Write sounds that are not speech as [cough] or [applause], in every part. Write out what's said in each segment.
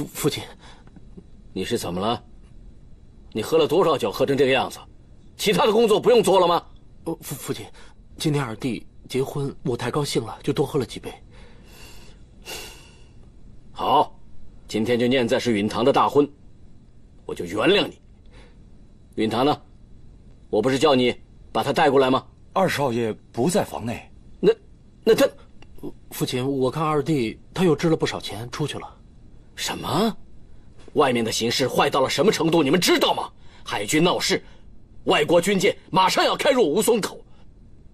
父父亲，你是怎么了？你喝了多少酒，喝成这个样子？其他的工作不用做了吗？父父亲，今天二弟结婚，我太高兴了，就多喝了几杯。[sighs] 好，今天就念在是允堂的大婚，我就原谅你。允堂呢？我不是叫你把他带过来吗？二少爷不在房内。那，那他，父亲，我看二弟他又支了不少钱出去了。什么？外面的形势坏到了什么程度？你们知道吗？海军闹事。外国军舰马上要开入吴淞口，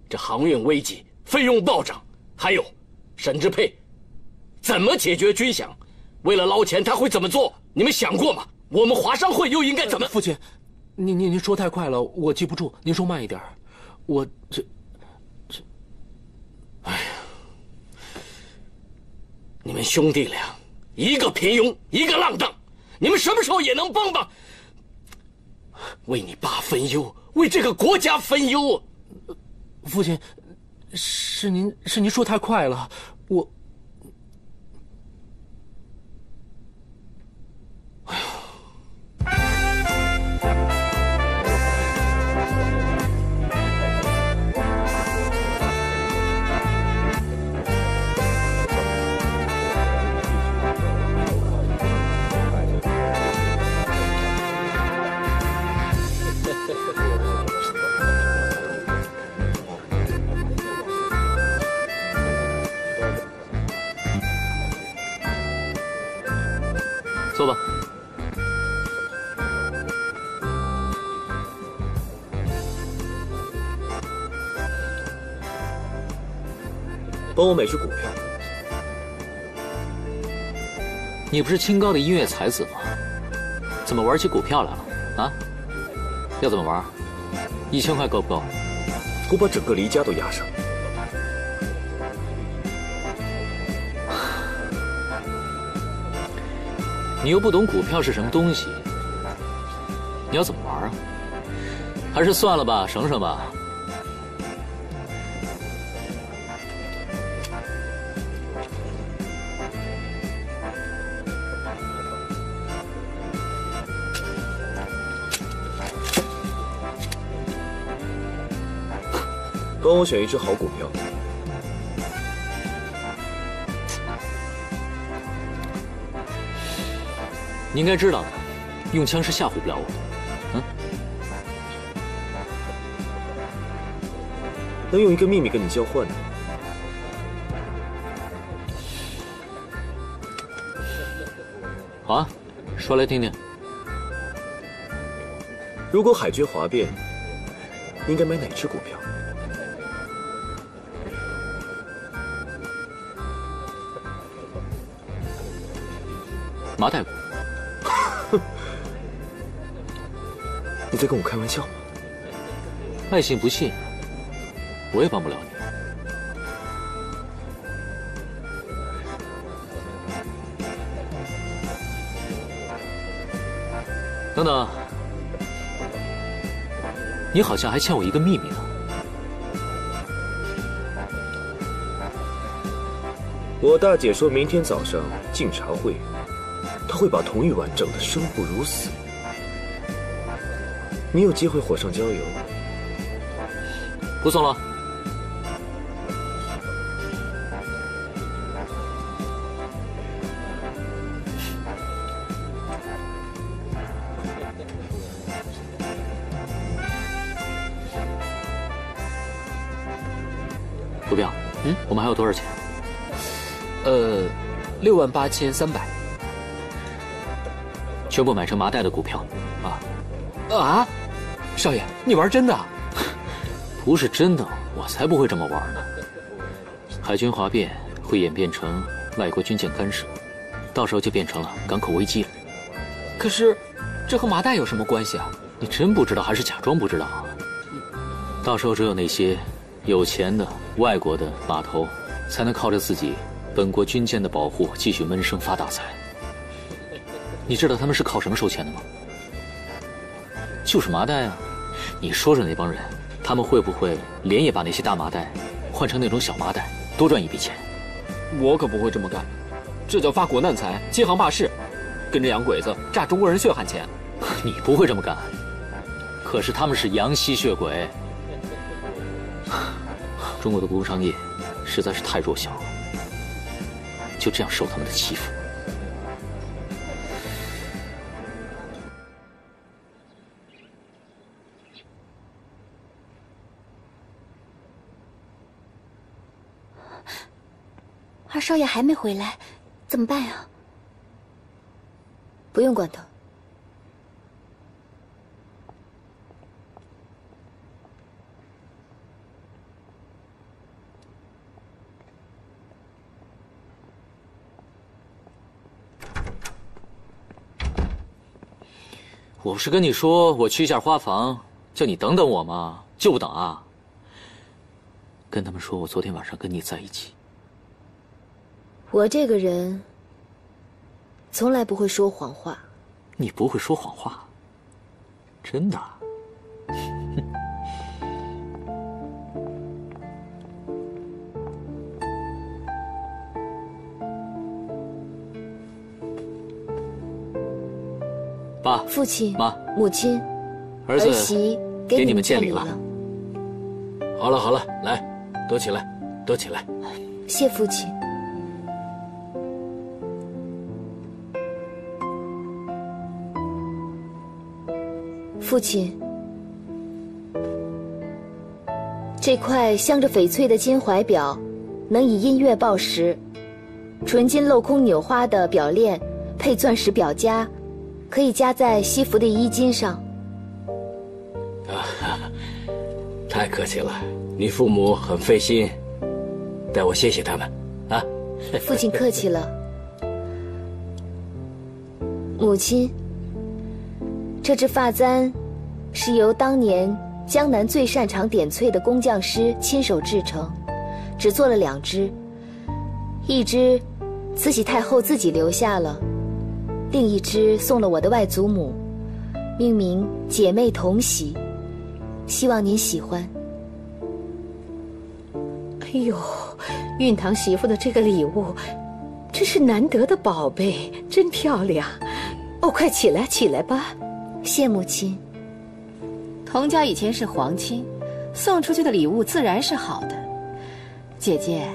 这航运危急，费用暴涨。还有，沈志佩怎么解决军饷？为了捞钱，他会怎么做？你们想过吗？我们华商会又应该怎么？父亲，您您您说太快了，我记不住。您说慢一点。我这这，哎呀，你们兄弟俩，一个平庸，一个浪荡，你们什么时候也能帮帮？为你爸分忧，为这个国家分忧。父亲，是您是您说太快了，我。帮我买只股票。你不是清高的音乐才子吗？怎么玩起股票来了？啊？要怎么玩？一千块够不够？我把整个黎家都押上。你又不懂股票是什么东西，你要怎么玩啊？还是算了吧，省省吧。帮我选一只好股票。你应该知道的，用枪是吓唬不了我的。嗯？能用一个秘密跟你交换呢？好啊，说来听听。如果海军哗变，应该买哪只股票？麻袋股。你在跟我开玩笑吗？爱信不信，我也帮不了你。等等，你好像还欠我一个秘密呢。我大姐说明天早上敬茶会，她会把童玉婉整得生不如死。你有机会火上浇油，不送了。股票，嗯，我们还有多少钱？呃，六万八千三百，全部买成麻袋的股票，啊，啊。少爷，你玩真的？[laughs] 不是真的，我才不会这么玩呢。海军哗变会演变成外国军舰干涉，到时候就变成了港口危机了。可是，这和麻袋有什么关系啊？你真不知道还是假装不知道啊？到时候只有那些有钱的外国的码头，才能靠着自己本国军舰的保护继续闷声发大财。你知道他们是靠什么收钱的吗？就是麻袋啊！你说说那帮人，他们会不会连夜把那些大麻袋换成那种小麻袋，多赚一笔钱？我可不会这么干，这叫发国难财，欺行霸市。跟着洋鬼子榨中国人血汗钱。你不会这么干，可是他们是洋吸血鬼。[laughs] 中国的工商业实在是太弱小了，就这样受他们的欺负。少爷还没回来，怎么办呀？不用管他。我不是跟你说我去一下花房，叫你等等我吗？就不等啊？跟他们说我昨天晚上跟你在一起。我这个人从来不会说谎话。你不会说谎话，真的？[laughs] 爸，父亲，妈，母亲，儿子媳给你们见见礼了。好了好了，来，都起来，都起来。谢父亲。父亲，这块镶着翡翠的金怀表，能以音乐报时；纯金镂空纽花的表链，配钻石表夹，可以夹在西服的衣襟上。啊，[laughs] 太客气了，你父母很费心，代我谢谢他们，啊。父亲客气了，母亲。这只发簪，是由当年江南最擅长点翠的工匠师亲手制成，只做了两只。一只，慈禧太后自己留下了；另一只送了我的外祖母，命名“姐妹同喜”，希望您喜欢。哎呦，运堂媳妇的这个礼物，真是难得的宝贝，真漂亮。哦，快起来，起来吧。谢母亲。童家以前是皇亲，送出去的礼物自然是好的。姐姐，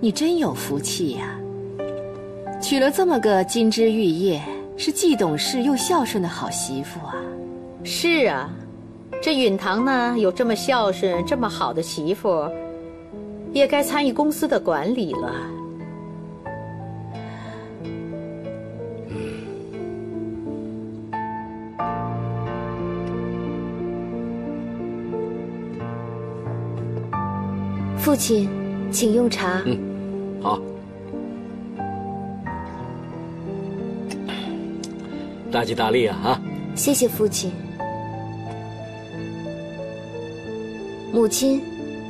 你真有福气呀！娶了这么个金枝玉叶、是既懂事又孝顺的好媳妇啊！是啊，这允堂呢有这么孝顺、这么好的媳妇，也该参与公司的管理了。父亲，请用茶。嗯，好。大吉大利啊！啊，谢谢父亲。母亲，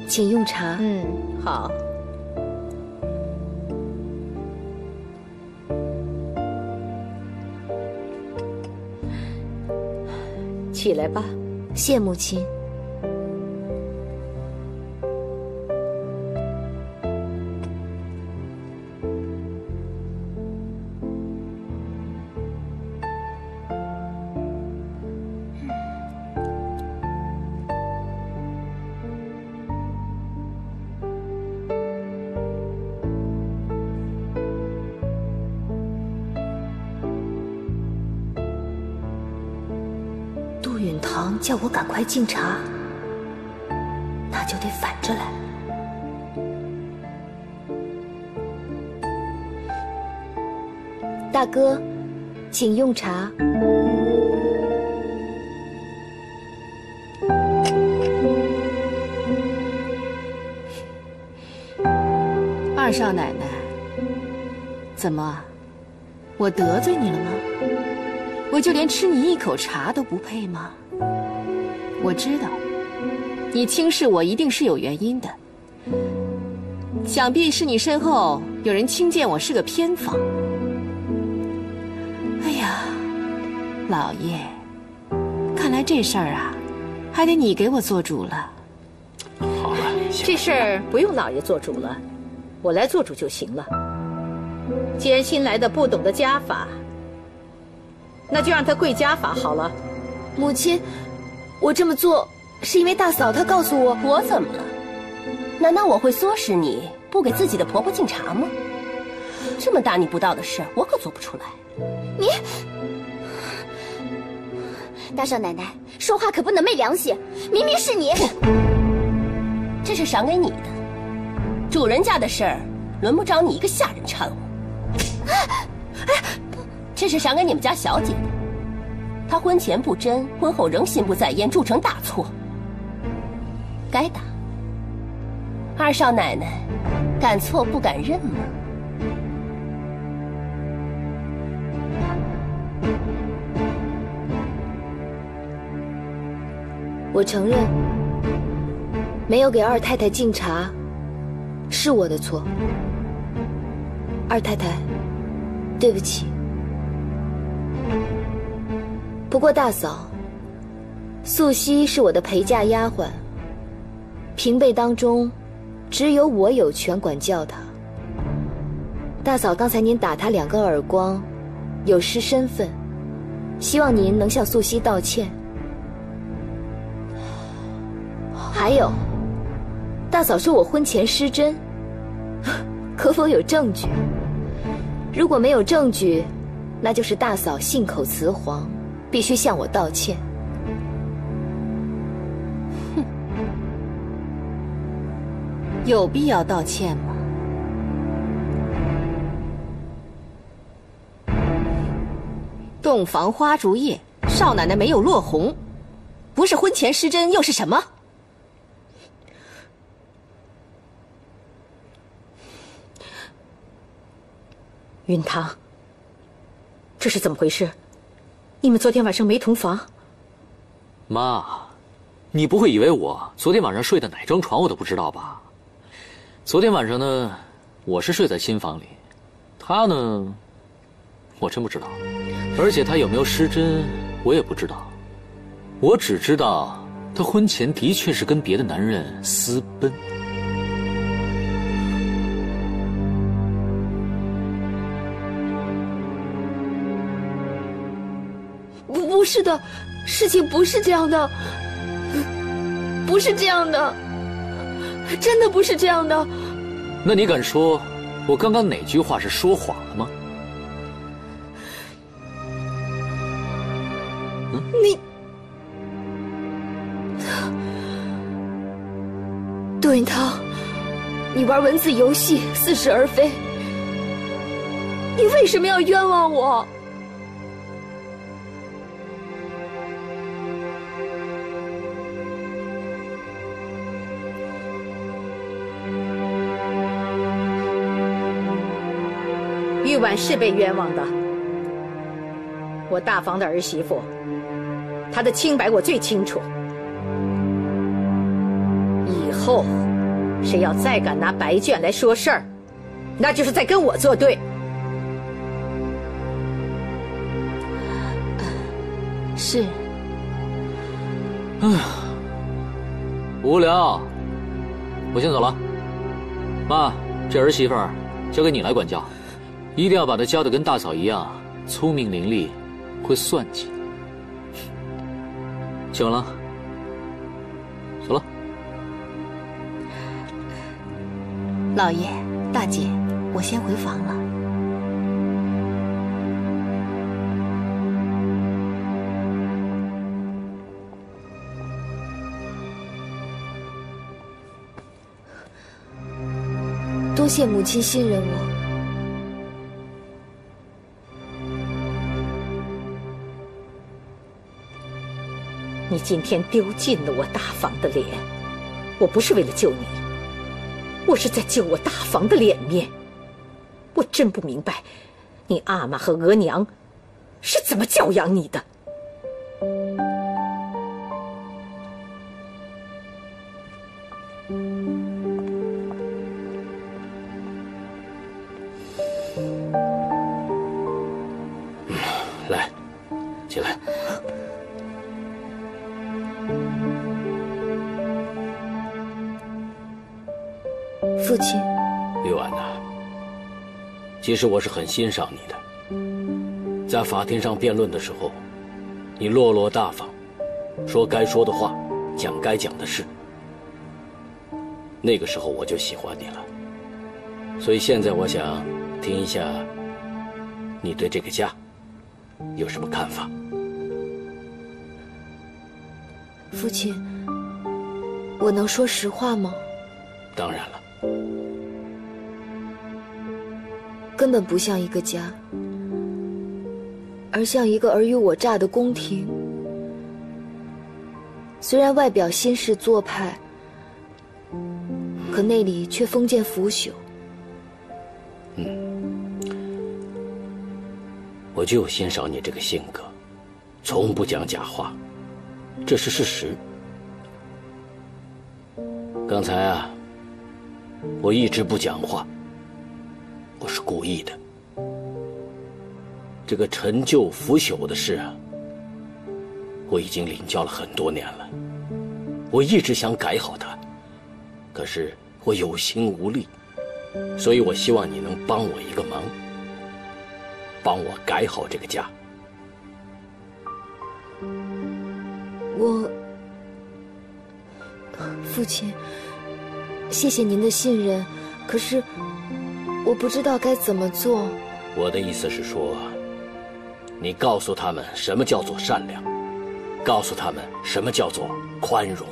请用茶。嗯，好。起来吧。谢母亲。快敬茶，那就得反着来。大哥，请用茶。[laughs] 二少奶奶，怎么，我得罪你了吗？我就连吃你一口茶都不配吗？我知道，你轻视我一定是有原因的。想必是你身后有人轻贱我是个偏房。哎呀，老爷，看来这事儿啊，还得你给我做主了。好了，这事儿不用老爷做主了，我来做主就行了。既然新来的不懂得家法，那就让他跪家法好了。母亲，我这么做是因为大嫂她告诉我，我怎么了？难道我会唆使你不给自己的婆婆敬茶吗？这么大逆不道的事，我可做不出来。你，大少奶奶说话可不能昧良心，明明是你，这是赏给你的。主人家的事儿，轮不着你一个下人掺和。哎这是赏给你们家小姐的，他婚前不贞，婚后仍心不在焉，铸成大错，该打。二少奶奶，敢错不敢认吗？我承认，没有给二太太敬茶，是我的错。二太太，对不起。不过大嫂，素汐是我的陪嫁丫鬟，平辈当中，只有我有权管教她。大嫂，刚才您打她两个耳光，有失身份，希望您能向素汐道歉。还有，大嫂说我婚前失贞，[laughs] 可否有证据？如果没有证据，那就是大嫂信口雌黄，必须向我道歉。哼，有必要道歉吗？洞房花烛夜，少奶奶没有落红，不是婚前失贞又是什么？云堂，这是怎么回事？你们昨天晚上没同房？妈，你不会以为我昨天晚上睡的哪张床我都不知道吧？昨天晚上呢，我是睡在新房里，他呢，我真不知道。而且他有没有失贞，我也不知道。我只知道他婚前的确是跟别的男人私奔。是的，事情不是这样的，不是这样的，真的不是这样的。那你敢说，我刚刚哪句话是说谎了吗？你，杜云涛，你玩文字游戏，似是而非。你为什么要冤枉我？玉婉是被冤枉的，我大房的儿媳妇，她的清白我最清楚。以后，谁要再敢拿白卷来说事儿，那就是在跟我作对。是。哎呀，无聊，我先走了。妈，这儿媳妇儿交给你来管教。一定要把他教的跟大嫂一样聪明伶俐，会算计。行了，走了。老爷、大姐，我先回房了。多谢母亲信任我。你今天丢尽了我大房的脸，我不是为了救你，我是在救我大房的脸面。我真不明白，你阿玛和额娘是怎么教养你的。来，起来。父亲，玉婉呐，其实我是很欣赏你的。在法庭上辩论的时候，你落落大方，说该说的话，讲该讲的事。那个时候我就喜欢你了。所以现在我想听一下，你对这个家有什么看法？父亲，我能说实话吗？当然了，根本不像一个家，而像一个尔虞我诈的宫廷。虽然外表新式做派，可内里却封建腐朽。嗯我就欣赏你这个性格，从不讲假话，这是事实。刚才啊，我一直不讲话，我是故意的。这个陈旧腐朽的事啊，我已经领教了很多年了，我一直想改好它，可是我有心无力，所以我希望你能帮我一个忙。帮我改好这个家。我，父亲，谢谢您的信任，可是我不知道该怎么做。我的意思是说，你告诉他们什么叫做善良，告诉他们什么叫做宽容。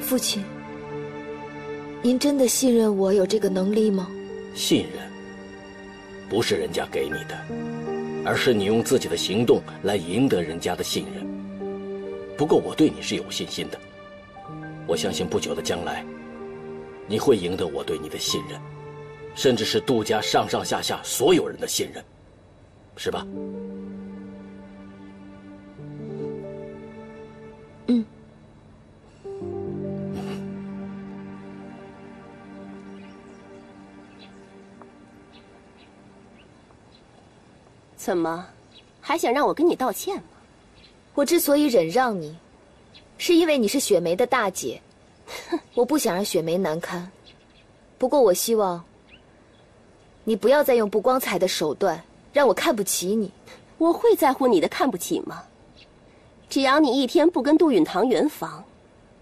父亲，您真的信任我有这个能力吗？信任。不是人家给你的，而是你用自己的行动来赢得人家的信任。不过我对你是有信心的，我相信不久的将来，你会赢得我对你的信任，甚至是杜家上上下下所有人的信任，是吧？嗯。怎么，还想让我跟你道歉吗？我之所以忍让你，是因为你是雪梅的大姐，[laughs] 我不想让雪梅难堪。不过我希望你不要再用不光彩的手段让我看不起你。我会在乎你的看不起吗？只要你一天不跟杜允堂圆房，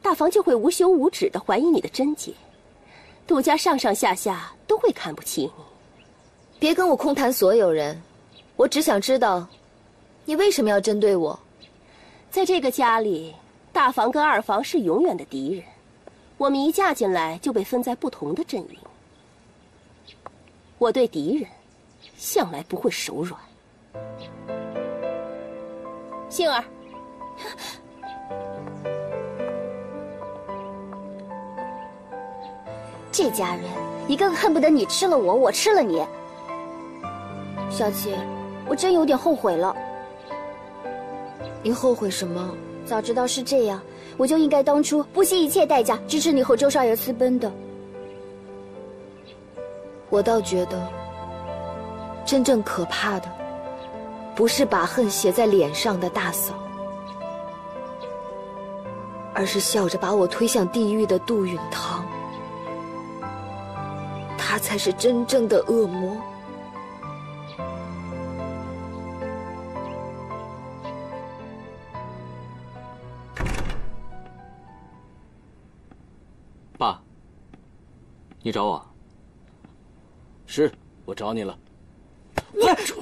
大房就会无休无止的怀疑你的贞洁，杜家上上下下都会看不起你。别跟我空谈所有人。我只想知道，你为什么要针对我？在这个家里，大房跟二房是永远的敌人。我们一嫁进来就被分在不同的阵营。我对敌人，向来不会手软。杏儿，这家人一个个恨不得你吃了我，我吃了你。小七。我真有点后悔了。你后悔什么？早知道是这样，我就应该当初不惜一切代价支持你和周少爷私奔的。我倒觉得，真正可怕的，不是把恨写在脸上的大嫂，而是笑着把我推向地狱的杜允堂。他才是真正的恶魔。你找我？是，我找你了。我找，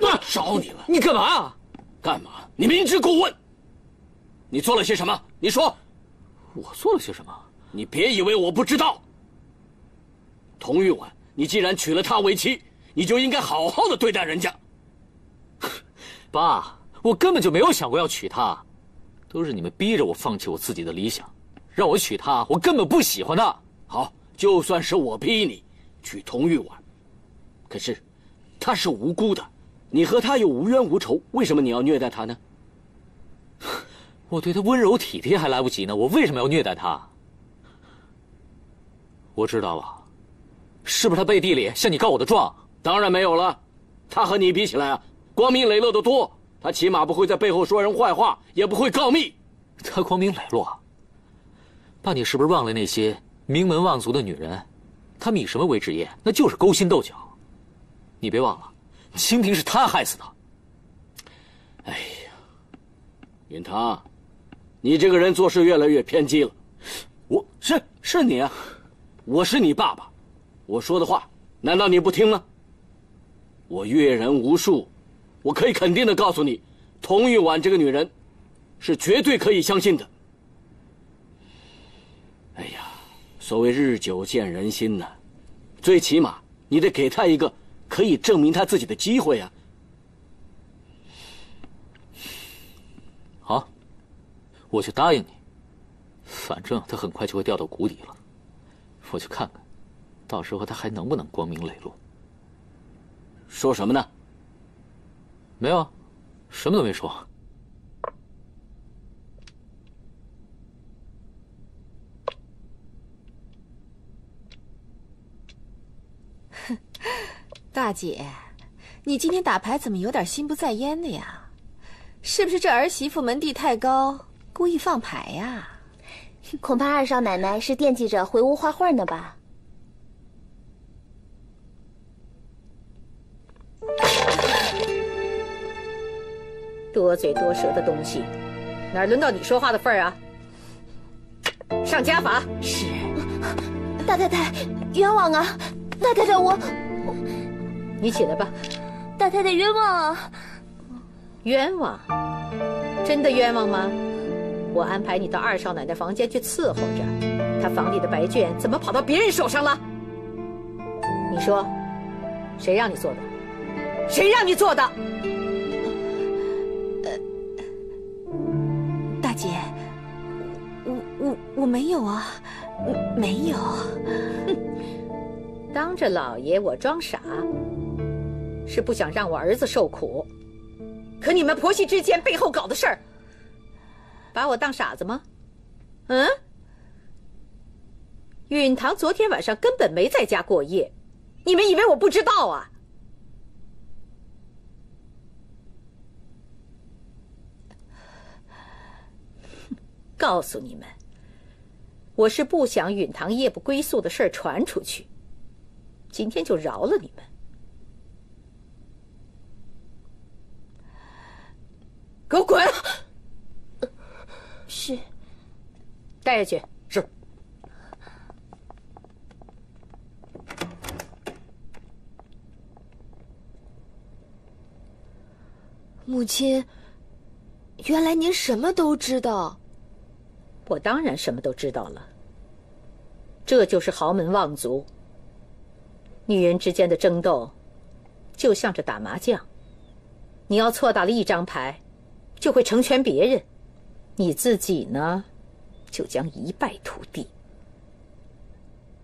我找你了。你干嘛啊？干嘛？你明知故问。你做了些什么？你说。我做了些什么？你别以为我不知道。童玉婉，你既然娶了她为妻，你就应该好好的对待人家。[laughs] 爸，我根本就没有想过要娶她，都是你们逼着我放弃我自己的理想，让我娶她。我根本不喜欢她。好。就算是我逼你娶童玉婉，可是她是无辜的，你和她又无冤无仇，为什么你要虐待她呢？我对她温柔体贴还来不及呢，我为什么要虐待她？我知道了，是不是她背地里向你告我的状？当然没有了，她和你比起来啊，光明磊落的多。她起码不会在背后说人坏话，也不会告密。她光明磊落。爸，你是不是忘了那些？名门望族的女人，她们以什么为职业？那就是勾心斗角。你别忘了，清平是他害死的。哎呀，允堂，你这个人做事越来越偏激了。我是是你啊，我是你爸爸，我说的话难道你不听吗？我阅人无数，我可以肯定的告诉你，童玉婉这个女人，是绝对可以相信的。哎呀，所谓日久见人心呐，最起码你得给他一个可以证明他自己的机会啊。好，我就答应你。反正他很快就会掉到谷底了，我去看看，到时候他还能不能光明磊落。说什么呢？没有，什么都没说。大姐，你今天打牌怎么有点心不在焉的呀？是不是这儿媳妇门第太高，故意放牌呀？[laughs] 恐怕二少奶奶是惦记着回屋画画呢吧？多嘴多舌的东西，哪轮到你说话的份儿啊？上家法。是，大太太，冤枉啊！大太太，我，你起来吧。大太太冤枉啊！冤枉？真的冤枉吗？我安排你到二少奶奶房间去伺候着，她房里的白卷怎么跑到别人手上了？你说，谁让你做的？谁让你做的？大姐，我我我没有啊，没有。哼，当着老爷我装傻，是不想让我儿子受苦。可你们婆媳之间背后搞的事儿，把我当傻子吗？嗯？允堂昨天晚上根本没在家过夜，你们以为我不知道啊？告诉你们，我是不想允堂夜不归宿的事儿传出去，今天就饶了你们。给我滚！是，带下去。是。母亲，原来您什么都知道。我当然什么都知道了。这就是豪门望族。女人之间的争斗，就像这打麻将，你要错打了一张牌，就会成全别人，你自己呢，就将一败涂地。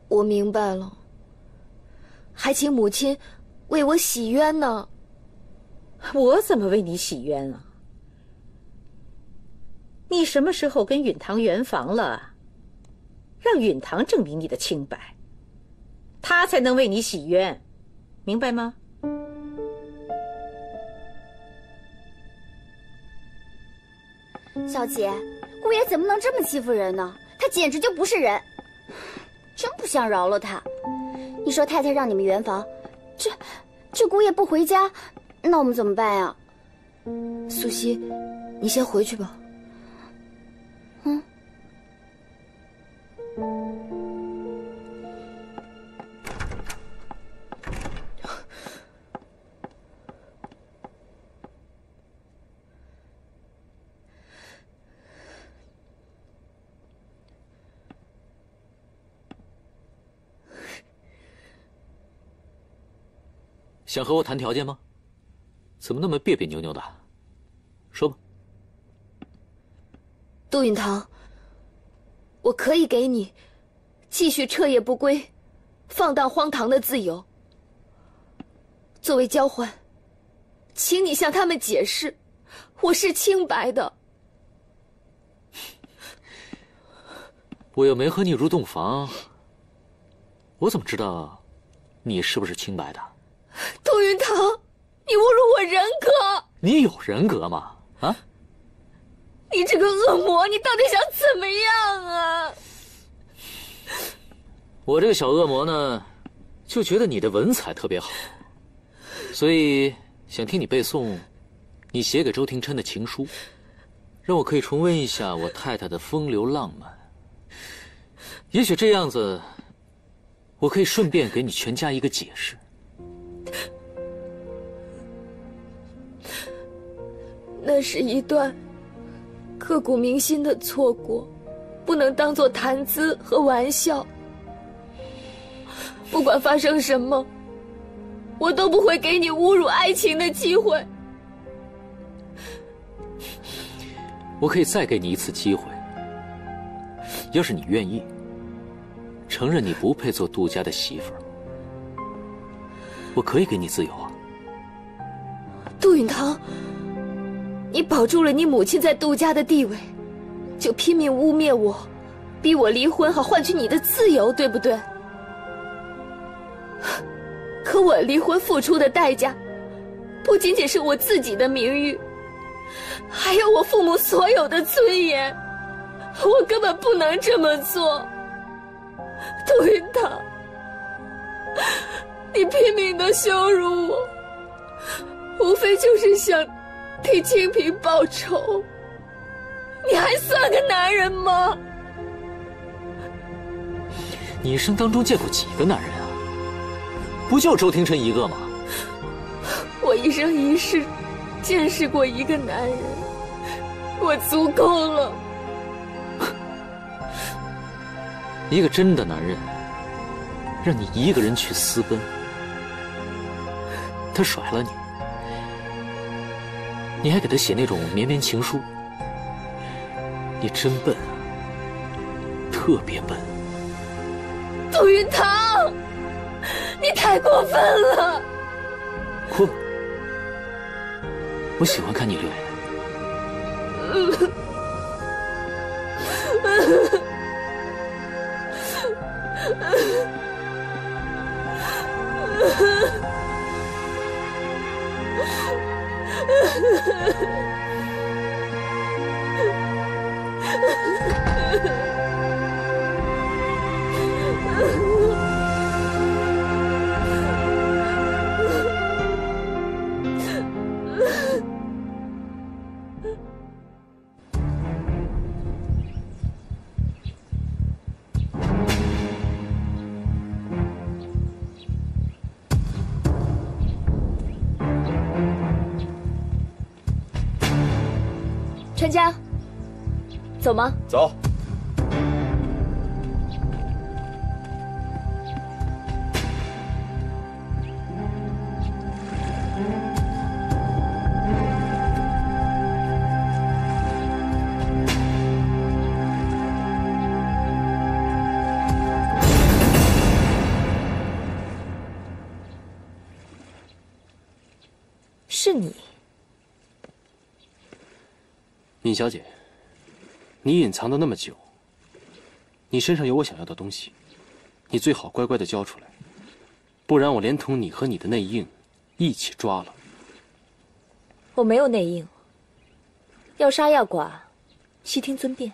我明白了，还请母亲为我洗冤呢。我怎么为你洗冤啊？你什么时候跟允堂圆房了？让允堂证明你的清白，他才能为你洗冤，明白吗？小姐，姑爷怎么能这么欺负人呢？他简直就不是人，真不想饶了他。你说太太让你们圆房，这这姑爷不回家，那我们怎么办呀？素汐，你先回去吧。想和我谈条件吗？怎么那么别别扭扭的？说吧。杜允堂，我可以给你继续彻夜不归、放荡荒唐的自由。作为交换，请你向他们解释，我是清白的。我又没和你入洞房，我怎么知道你是不是清白的？杜云堂，你侮辱我人格！你有人格吗？啊！你这个恶魔，你到底想怎么样啊？我这个小恶魔呢，就觉得你的文采特别好，所以想听你背诵你写给周廷琛的情书，让我可以重温一下我太太的风流浪漫。也许这样子，我可以顺便给你全家一个解释。那是一段刻骨铭心的错过，不能当做谈资和玩笑。不管发生什么，我都不会给你侮辱爱情的机会。我可以再给你一次机会，要是你愿意，承认你不配做杜家的媳妇儿，我可以给你自由啊。杜允堂，你保住了你母亲在杜家的地位，就拼命污蔑我，逼我离婚，好换取你的自由，对不对？可我离婚付出的代价，不仅仅是我自己的名誉，还有我父母所有的尊严。我根本不能这么做。杜云堂，你拼命的羞辱我，无非就是想替清平报仇。你还算个男人吗？你一生当中见过几个男人啊？不就周廷琛一个吗？我一生一世见识过一个男人，我足够了。一个真的男人，让你一个人去私奔，他甩了你，你还给他写那种绵绵情书，你真笨，特别笨。杜云堂，你太过分了！哭，我喜欢看你流眼泪。[laughs] 陈 [laughs] 家，走吗？走。小姐，你隐藏的那么久，你身上有我想要的东西，你最好乖乖的交出来，不然我连同你和你的内应一起抓了。我没有内应，要杀要剐，悉听尊便。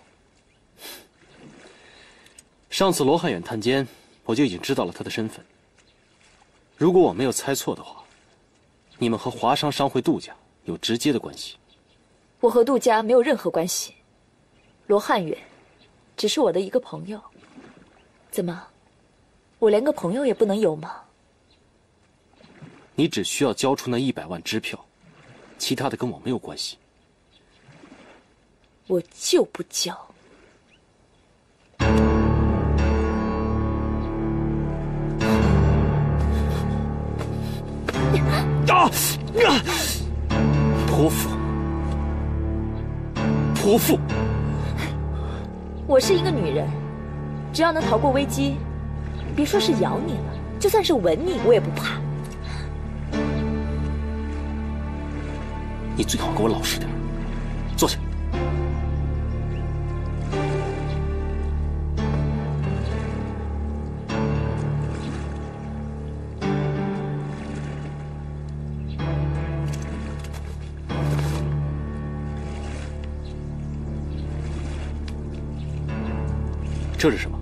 上次罗汉远探监，我就已经知道了他的身份。如果我没有猜错的话，你们和华商商会杜家有直接的关系。我和杜家没有任何关系，罗汉远只是我的一个朋友。怎么，我连个朋友也不能有吗？你只需要交出那一百万支票，其他的跟我没有关系。我就不交。啊！啊！泼妇！泼妇！我是一个女人，只要能逃过危机，别说是咬你了，就算是吻你，我也不怕。你最好给我老实点，坐下。这是什么？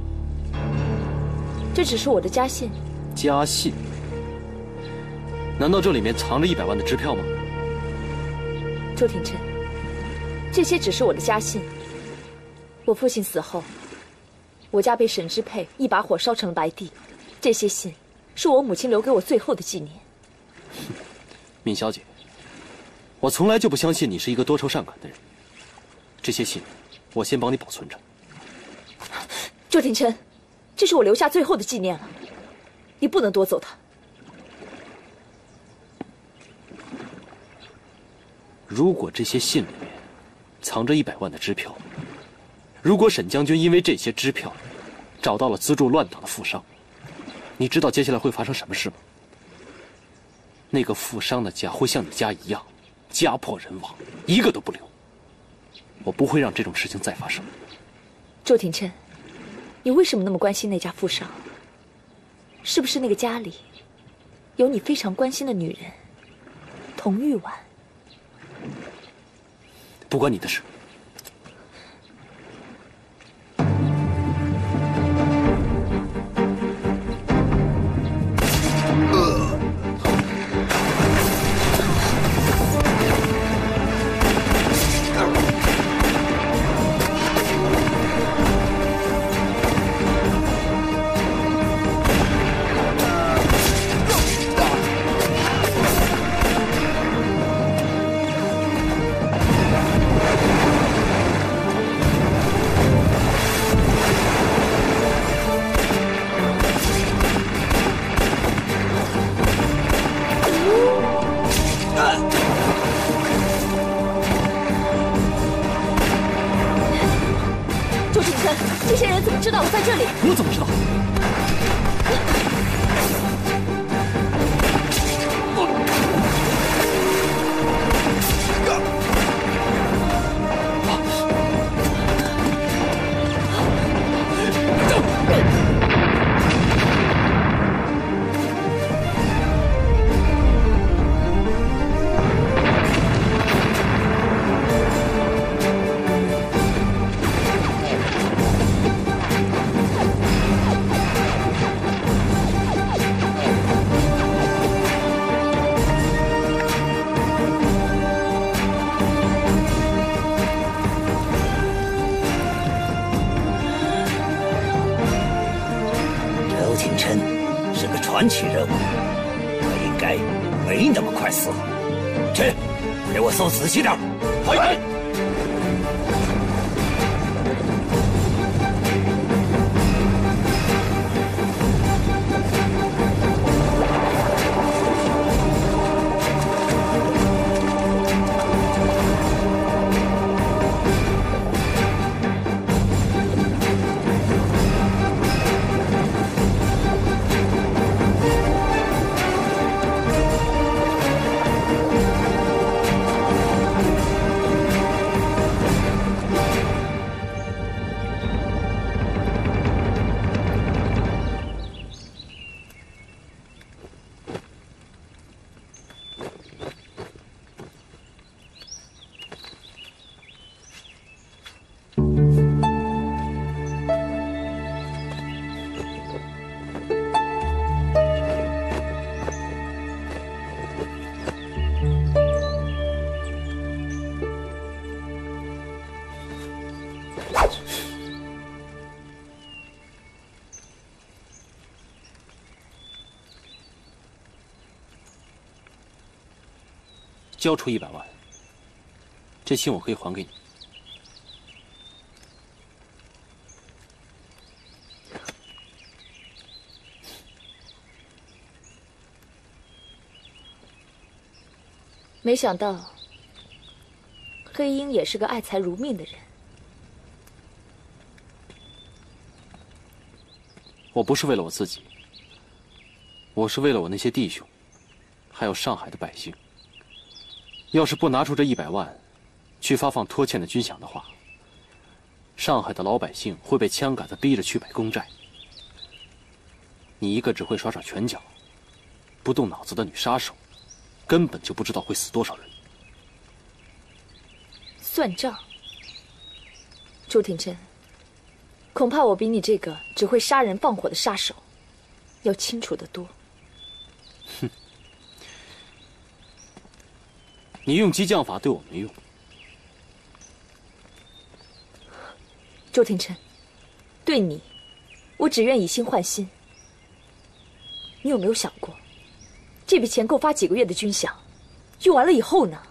这只是我的家信。家信。难道这里面藏着一百万的支票吗？周廷琛，这些只是我的家信。我父亲死后，我家被沈之沛一把火烧成了白地。这些信是我母亲留给我最后的纪念。闵小姐，我从来就不相信你是一个多愁善感的人。这些信，我先帮你保存着。周廷琛，这是我留下最后的纪念了，你不能夺走它。如果这些信里面藏着一百万的支票，如果沈将军因为这些支票找到了资助乱党的富商，你知道接下来会发生什么事吗？那个富商的家会像你家一样，家破人亡，一个都不留。我不会让这种事情再发生。周廷琛，你为什么那么关心那家富商？是不是那个家里有你非常关心的女人童玉婉？不关你的事。交出一百万，这信我可以还给你。没想到，黑鹰也是个爱财如命的人。我不是为了我自己，我是为了我那些弟兄，还有上海的百姓。要是不拿出这一百万，去发放拖欠的军饷的话，上海的老百姓会被枪杆子逼着去买公债。你一个只会耍耍拳脚、不动脑子的女杀手，根本就不知道会死多少人。算账，朱廷琛，恐怕我比你这个只会杀人放火的杀手，要清楚得多。哼，你用激将法对我没用。周廷琛，对你，我只愿以心换心。你有没有想过，这笔钱够发几个月的军饷？用完了以后呢？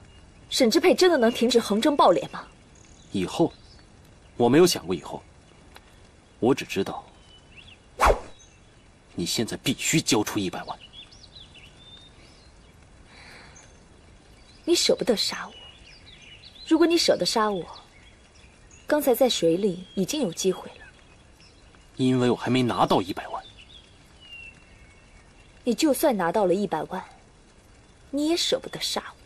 沈之佩真的能停止横征暴敛吗？以后，我没有想过以后。我只知道，你现在必须交出一百万。你舍不得杀我。如果你舍得杀我，刚才在水里已经有机会了。因为我还没拿到一百万。你就算拿到了一百万，你也舍不得杀我。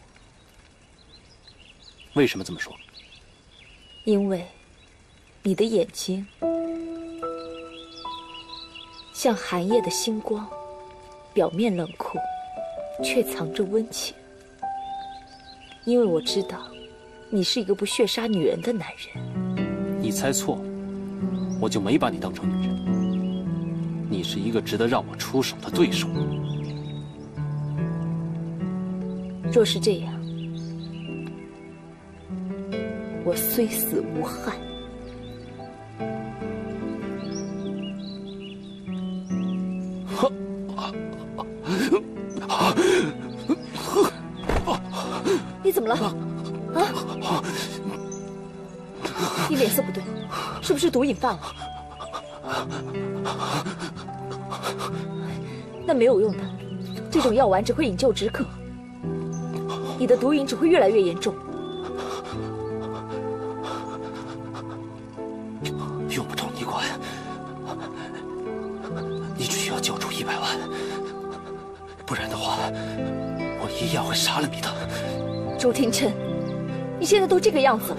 为什么这么说？因为你的眼睛像寒夜的星光，表面冷酷，却藏着温情。因为我知道，你是一个不血杀女人的男人。你猜错了，我就没把你当成女人。你是一个值得让我出手的对手。若是这样，我虽死无憾。么了？啊？你脸色不对，是不是毒瘾犯了？那没有用的，这种药丸只会引咎止渴，你的毒瘾只会越来越严重。用不着你管，你只需要交出一百万，不然的话，我一样会杀了你的。周天琛，你现在都这个样子了，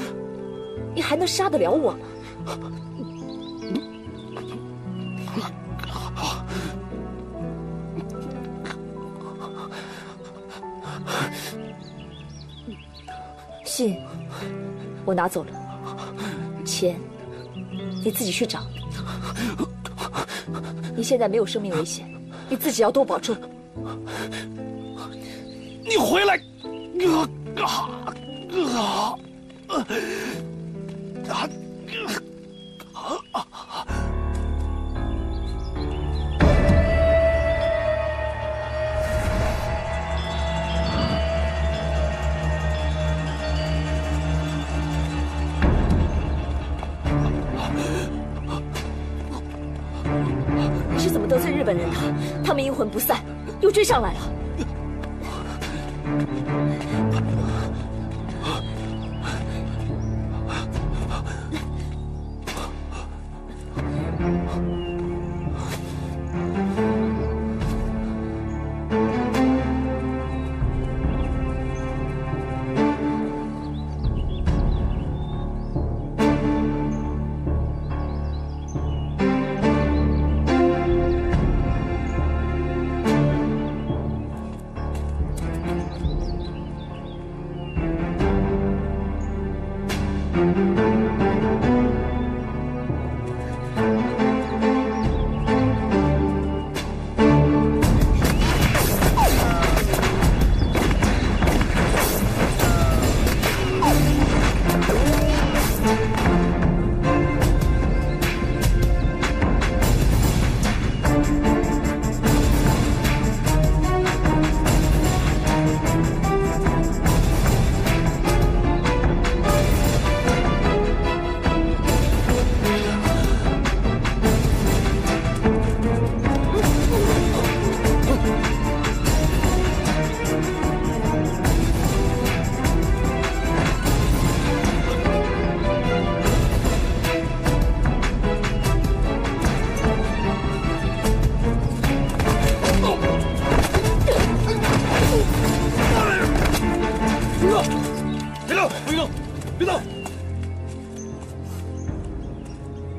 你还能杀得了我吗？[laughs] 信我拿走了，钱你自己去找。你现在没有生命危险，你自己要多保重。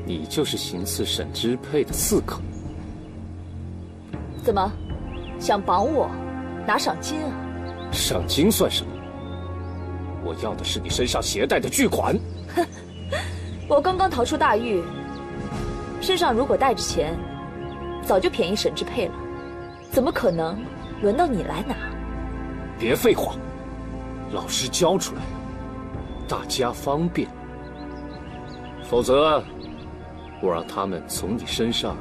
你就是行刺沈之沛的刺客。怎么，想绑我，拿赏金啊？赏金算什么？我要的是你身上携带的巨款。哼，[laughs] 我刚刚逃出大狱，身上如果带着钱，早就便宜沈之沛了，怎么可能轮到你来拿？别废话，老实交出来，大家方便。否则，我让他们从你身上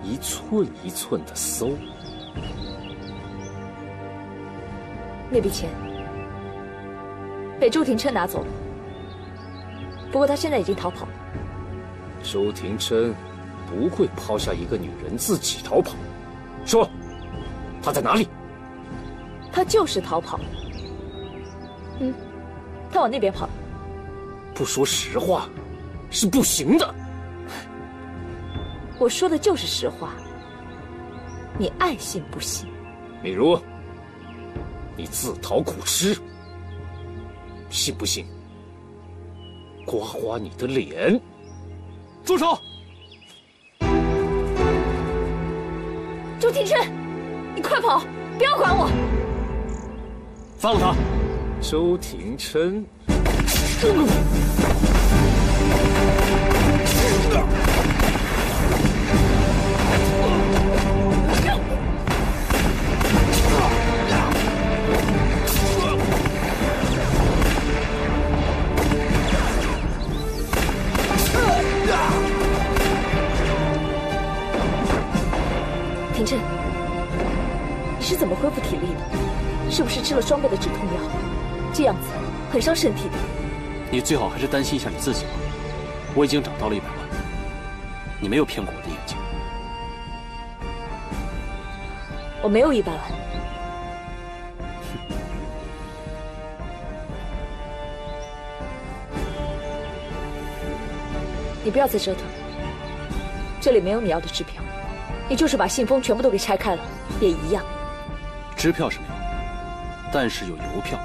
一寸一寸的搜。那笔钱被周廷琛拿走了，不过他现在已经逃跑了。周廷琛不会抛下一个女人自己逃跑。说，他在哪里？他就是逃跑。嗯，他往那边跑。不说实话，是不行的。我说的就是实话，你爱信不信。美如，你自讨苦吃，信不信？刮花你的脸！住手！周庭琛，你快跑，不要管我！放了他！周庭琛。廷琛，你是怎么恢复体力的？是不是吃了双倍的止痛药？这样子很伤身体的。你最好还是担心一下你自己吧。我已经找到了一百万，你没有骗过我的眼睛。我没有一百万。你不要再折腾，这里没有你要的支票。你就是把信封全部都给拆开了，也一样。支票是没有，但是有邮票。